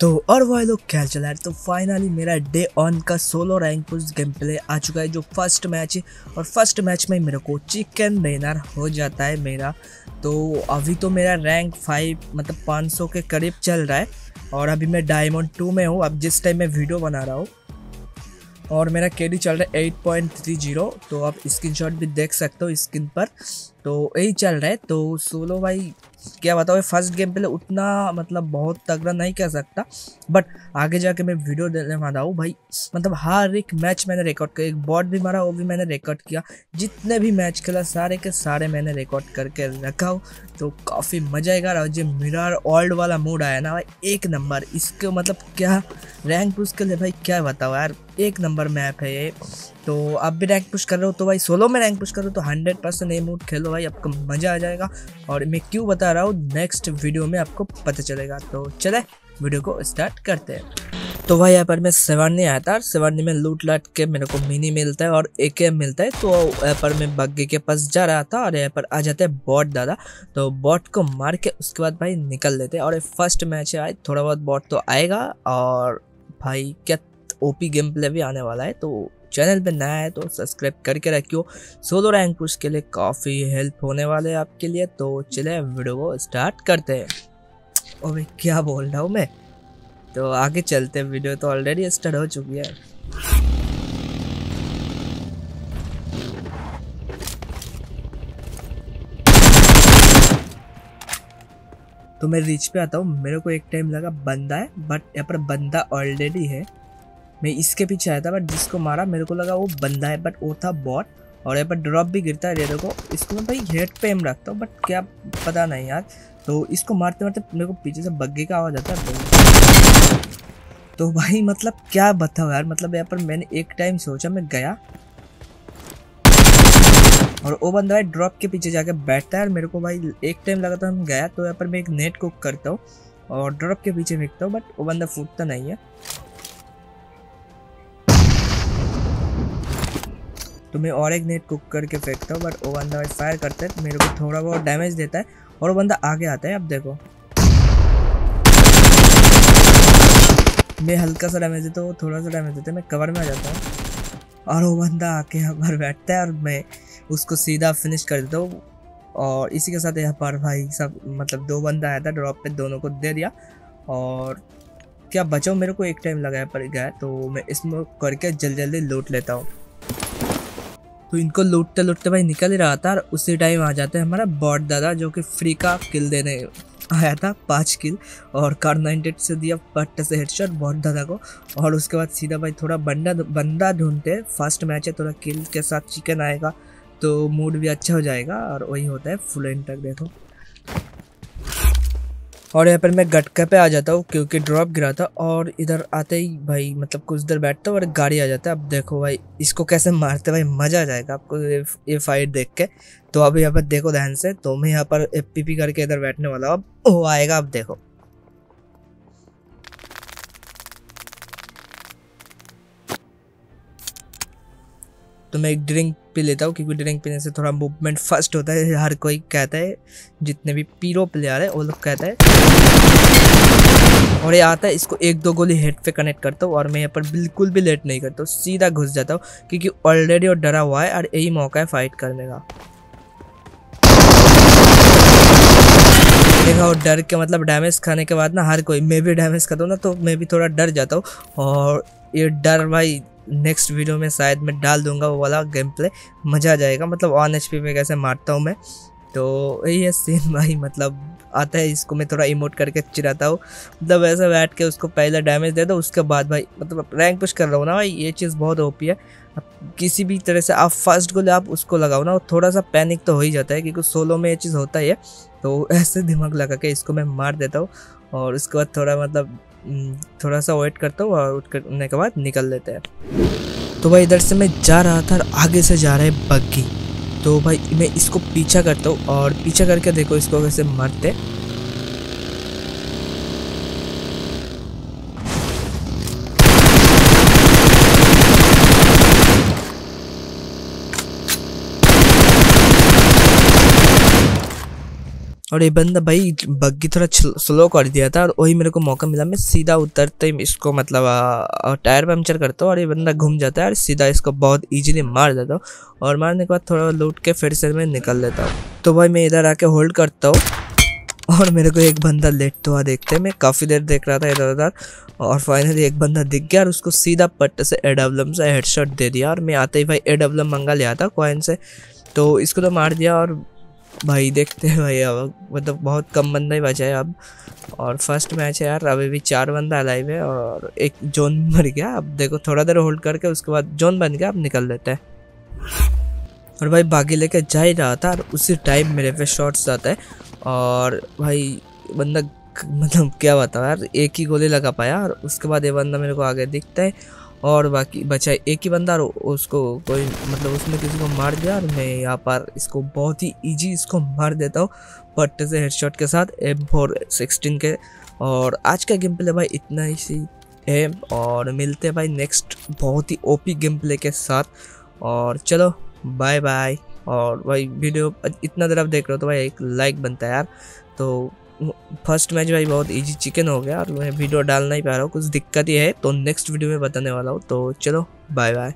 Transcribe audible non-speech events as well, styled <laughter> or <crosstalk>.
तो और वह लोग क्या चला है तो फाइनली मेरा डे ऑन का solo rank push game play आ चुका है, जो फ़र्स्ट मैच है। और फ़र्स्ट मैच में मेरे को चिकन डिनर हो जाता है मेरा। तो अभी तो मेरा रैंक फाइव मतलब 500 के करीब चल रहा है। और अभी मैं डायमंड टू में हूँ। अब जिस टाइम मैं वीडियो बना रहा हूँ और मेरा के चल रहा है एट पॉइंट थ्री ज़ीरो तो आप स्क्रीन भी देख सकते हो स्क्रीन पर। तो यही चल रहा है। तो सोलो भाई, क्या बताओ फ़र्स्ट गेम पहले उतना मतलब बहुत तगड़ा नहीं कह सकता बट आगे जाके मैं वीडियो देने वाला हूँ भाई। मतलब हर एक मैच मैंने रिकॉर्ड किया, एक बॉट भी मारा, वो भी मैंने रिकॉर्ड किया। जितने भी मैच खेला, सारे के सारे मैंने रिकॉर्ड करके रखा हो। तो काफ़ी मज़ा आएगा। और जो मिरर ओल्ड वाला मूड आया ना भाई, एक नंबर, इसके मतलब क्या रैंक उसके लिए भाई, क्या बताओ यार। एक नंबर मैप है ये। तो आप भी रैंक पुश कर रहे हो तो भाई सोलो में रैंक पुश करो तो हंड्रेड परसेंट ये मूड खेलो भाई, आपको मज़ा आ जाएगा। और मैं क्यों बता रहा हूँ नेक्स्ट वीडियो में आपको पता चलेगा। तो चले वीडियो को स्टार्ट करते हैं। तो भाई यहाँ पर मैं सेवानी आया था सेवानी में लूट लाट के मेरे को मिनी मिलता है और ए मिलता है। तो यहाँ पर मैं बग्गे के पास जा रहा था और यहाँ पर आ जाते हैं बॉट दादा। तो बॉट को मार के उसके बाद भाई निकल लेते हैं। और फ़र्स्ट मैच है थोड़ा बहुत बॉट तो आएगा। और भाई क्या ओपी गेम प्ले भी आने वाला है तो चैनल पे नया है तो सब्सक्राइब करके रखियो। सोलो रैंक पुश के लिए काफ़ी हेल्प होने वाले है आपके लिए तो चले वीडियो को स्टार्ट करते हैं। ओ भाई क्या बोल रहा हूँ मैं? तो आगे चलते, वीडियो तो ऑलरेडी स्टार्ट हो चुकी है। तो मैं रीच पे आता हूँ, मेरे को एक टाइम लगा बंदा है बट यहाँ पर बंदा ऑलरेडी है। मैं इसके पीछे आया था बट जिसको मारा, मेरे को लगा वो बंदा है बट वो था बॉट और यहाँ पर ड्रॉप भी गिरता है ये को। इसको मैं भाई हेड पे एम रखता हूँ बट क्या पता नहीं यार। तो इसको मारते मारते मेरे को पीछे से बग्गे का आवाज़ आता है तो भाई मतलब क्या बताओ यार मतलब यहाँ पर मैंने एक टाइम सोचा, मैं गया। और वो बंदा भाई ड्रॉप के पीछे जाके बैठता है, और मेरे को भाई एक टाइम लगा था हम गया। तो यहाँ पर मैं एक नेट कुक करता हूँ, और ड्रॉप के पीछे फेंकता हूँ बट वो बंदा फूटता नहीं है। तो मैं और एक नेट कुक करके फेंकता हूँ बट वो बंदा फायर करता है तो मेरे को थोड़ा बहुत डैमेज देता है और वो बंदा आगे आता है, अब देखो। मैं हल्का सा डैमेज देता हूँ थोड़ा सा डैमेज देता है, मैं कवर में आ जाता हूँ। और वो बंदा आके यहाँ पर बैठता है और मैं उसको सीधा फिनिश कर देता हूँ। और इसी के साथ यहाँ पर भाई सब मतलब दो बंदा आया था ड्रॉप पे दोनों को दे दिया। और क्या बचाओ, मेरे को एक टाइम लगाया पड़ गया तो मैं इसमें करके जल्दी जल्दी लूट लेता हूँ। तो इनको लूटते लूटते भाई निकल ही रहा था और उसी टाइम आ जाते हैं हमारा बॉट दादा, जो कि फ्री का किल देने आया था, पाँच किल और कार नाइनटेड से दिया पट्ट से हेडशॉट बॉट दादा को। और उसके बाद सीधा भाई थोड़ा बंदा बंदा ढूंढते फ़र्स्ट मैच है, थोड़ा किल के साथ चिकन आएगा तो मूड भी अच्छा हो जाएगा, और वही होता है फुल एंड तक देखो। और यहाँ पर मैं गटका पे आ जाता हूँ, क्योंकि ड्रॉप गिरा था और इधर आते ही भाई मतलब कुछ देर बैठता हूँ और गाड़ी आ जाता है। अब देखो भाई, इसको कैसे मारते भाई, मज़ा आ जाएगा आपको ये फाइट देख के। तो अब यहाँ पर देखो ध्यान से तो मैं यहाँ पर एफपीपी करके इधर बैठने वाला हूँ। अब वो आएगा, अब देखो। तो मैं एक ड्रिंक पी लेता हूँ, क्योंकि ड्रिंक पीने से थोड़ा मूवमेंट फास्ट होता है। हर कोई कहता है, जितने भी पीरो प्लेयर है, वो लोग कहता है। और ये आता है, इसको एक दो गोली हेड पे कनेक्ट करता हूँ और मैं यहाँ पर बिल्कुल भी लेट नहीं करता हूँ, सीधा घुस जाता हूँ, क्योंकि ऑलरेडी और डरा हुआ है और यही मौका है फाइट करने का। देखा और डर के मतलब डैमेज खाने के बाद ना, हर कोई, मैं भी डैमेज करता हूँ ना तो मैं भी थोड़ा डर जाता हूँ। और ये डर भाई नेक्स्ट वीडियो में शायद मैं डाल दूँगा वो वाला गेम प्ले मज़ा आ जाएगा मतलब ऑन एच पे कैसे मारता हूँ मैं। तो है सीन <laughs> भाई मतलब आता है, इसको मैं थोड़ा इमोट करके चिराता हूँ। मतलब ऐसे बैठ के उसको पहले डैमेज दे दो, उसके बाद भाई मतलब रैंक पुश कर रहा हूँ ना भाई, ये चीज़ बहुत ओपी है। किसी भी तरह से आप फ़र्स्ट गोले आप उसको लगाओ ना थोड़ा सा पैनिक तो हो ही जाता है, क्योंकि सोलो में ये चीज़ होता ही है। तो <laughs> ऐसे दिमाग लगा के इसको मैं मार देता हूँ। और उसके बाद थोड़ा मतलब थोड़ा सा वेट करता हूँ और उठ करने के बाद निकल लेते हैं। तो भाई इधर से मैं जा रहा था और आगे से जा रहा है बग्गी। तो भाई मैं इसको पीछा करता हूँ और पीछा करके देखो इसको कैसे मरते और ये बंदा भाई बग्गी थोड़ा स्लो कर दिया था और वही मेरे को मौका मिला। मैं सीधा उतरते ही इसको मतलब टायर पंचर करता हूँ और ये बंदा घूम जाता है और सीधा इसको बहुत इजीली मार देता हूँ और मारने के बाद थोड़ा लूट के फिर से मैं निकल लेता हूँ। तो भाई मैं इधर आके होल्ड करता हूँ और मेरे को एक बंदा लेटता हुआ देखते मैं काफ़ी देर देख रहा था इधर उधर और फाइनली एक बंदा दिख गया और उसको सीधा पट्टे से ए से हेडशॉट दे दिया और मैं आते ही भाई ए मंगा लिया था कॉइन से। तो इसको तो मार दिया और भाई, देखते हैं भाई अब। मतलब बहुत कम बंदा ही बचा है अब। और फ़र्स्ट मैच है यार, अभी भी चार बंदा अलाइव है और एक जोन <laughs> मर गया। अब देखो, थोड़ा देर होल्ड करके उसके बाद जोन बन गया, अब निकल लेते हैं। और भाई, बागी लेके जा ही रहा था और उसी टाइम मेरे पे शॉट्स आता है। और भाई, बंदा मतलब क्या बताओ यार, एक ही गोली लगा पाया और उसके बाद ये बंदा मेरे को आगे दिखता है। और बाकी बचा एक ही बंदा और उसको कोई मतलब उसने किसी को मार दिया और मैं यहाँ पर इसको बहुत ही इजी इसको मार देता हूँ पट्टे से हेडशॉट के साथ एम फोर सिक्सटीन के। और आज का गेम प्ले भाई इतना ही सी है और मिलते हैं भाई नेक्स्ट बहुत ही ओपी गेम प्ले के साथ। और चलो बाय बाय और भाई वीडियो इतना देर आप देख रहे हो तो भाई एक लाइक बनता है यार। तो फ़र्स्ट मैच भाई बहुत इजी चिकन हो गया और मैं वीडियो डाल नहीं पा रहा हूँ। कुछ दिक्कत ही है तो नेक्स्ट वीडियो में बताने वाला हूँ। तो चलो बाय बाय